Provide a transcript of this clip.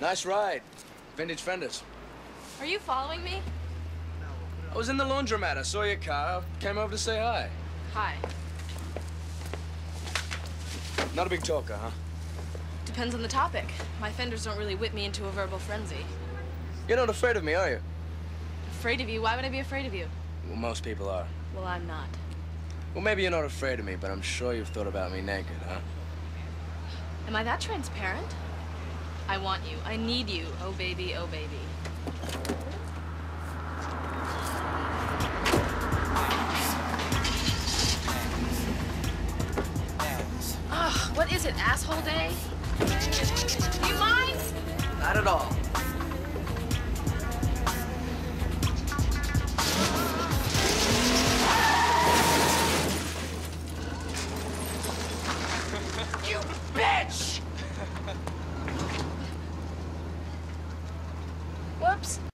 Nice ride. Vintage fenders. Are you following me? I was in the laundromat. I saw your car. Came over to say hi. Hi. Not a big talker, huh? Depends on the topic. My fenders don't really whip me into a verbal frenzy. You're not afraid of me, are you? Afraid of you? Why would I be afraid of you? Well, most people are. Well, I'm not. Well, maybe you're not afraid of me, but I'm sure you've thought about me naked, huh? Am I that transparent? I want you. I need you. Oh, baby, oh, baby. Ugh, what is it, asshole day? Do you mind? Not at all. You bitch! Whoops.